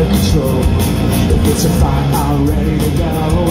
out of control. If it's a fight, I'm ready to go.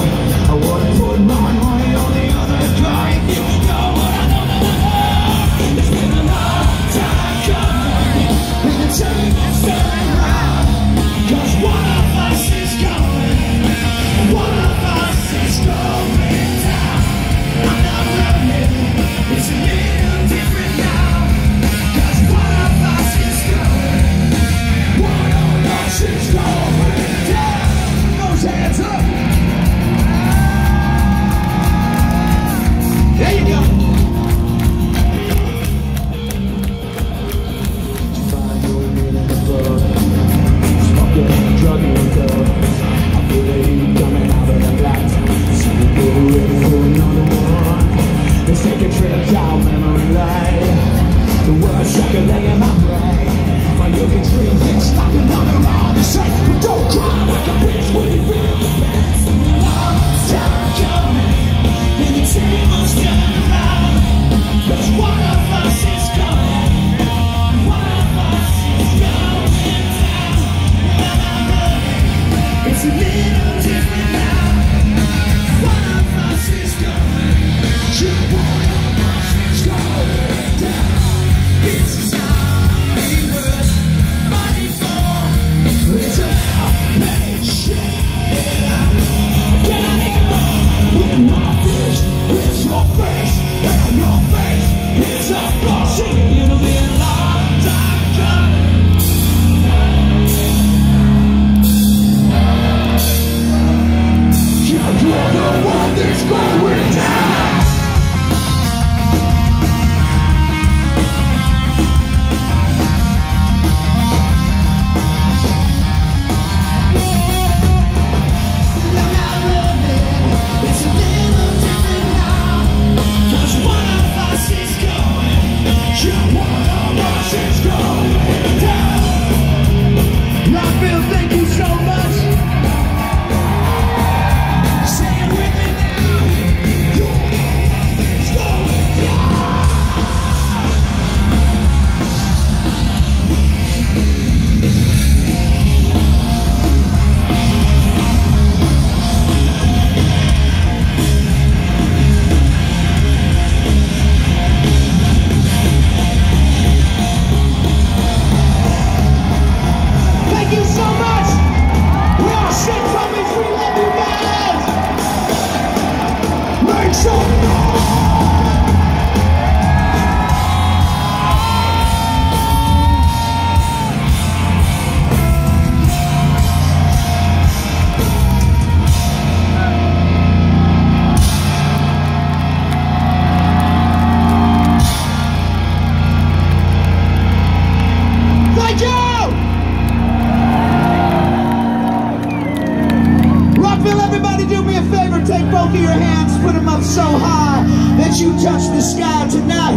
both of your hands, put them up so high that you touch the sky tonight.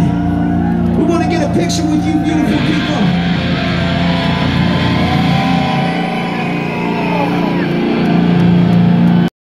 We want to get a picture with you beautiful people.